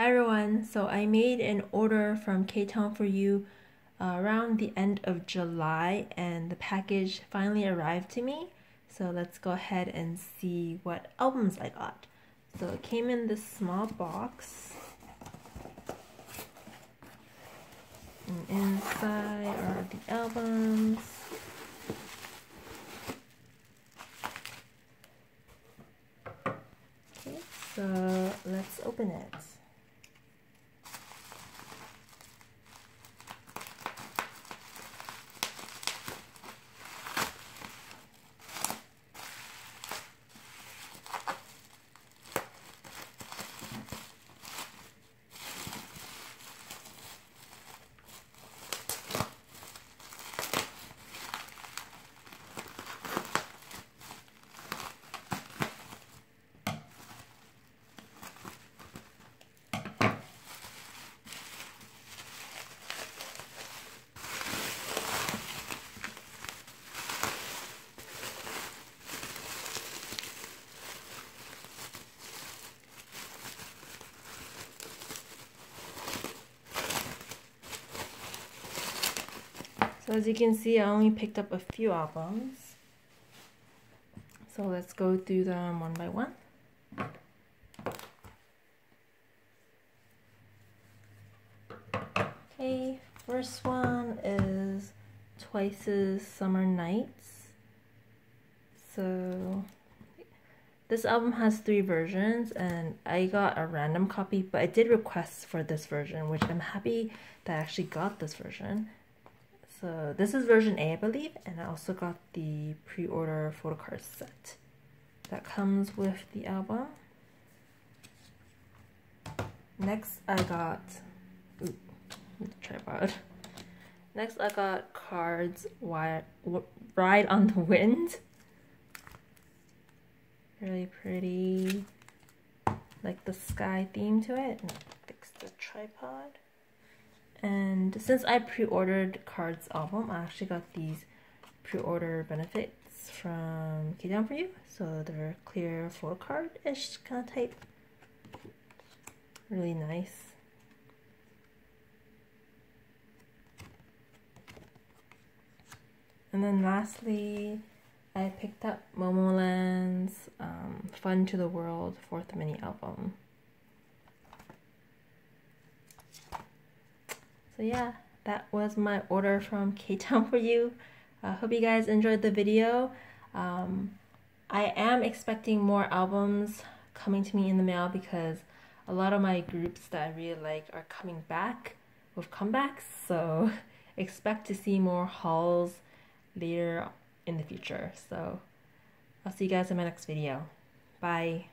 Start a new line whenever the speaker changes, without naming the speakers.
Hi everyone, so I made an order from Ktown4u uh, around the end of July and the package finally arrived to me. So let's go ahead and see what albums I got. So it came in this small box. And inside are the albums. Okay, so let's open it. So as you can see, I only picked up a few albums. So let's go through them one by one. Okay, first one is Twice's Summer Nights. So this album has three versions and I got a random copy, but I did request for this version, which I'm happy that I actually got this version. So this is version A, I believe, and I also got the pre-order photo card set that comes with the album. Next, I got ooh, tripod. Next, I got KARD's Ride on the Wind. Really pretty, like the sky theme to it. Fix the tripod. And since I pre-ordered KARD's album, I actually got these pre-order benefits from Ktown4u. So they're clear photo card-ish kind of type. Really nice. And then lastly, I picked up Momoland's um, Fun to the World fourth mini album. So yeah, that was my order from Ktown4u. I uh, hope you guys enjoyed the video. Um, I am expecting more albums coming to me in the mail because a lot of my groups that I really like are coming back with comebacks. So expect to see more hauls later in the future. So I'll see you guys in my next video. Bye.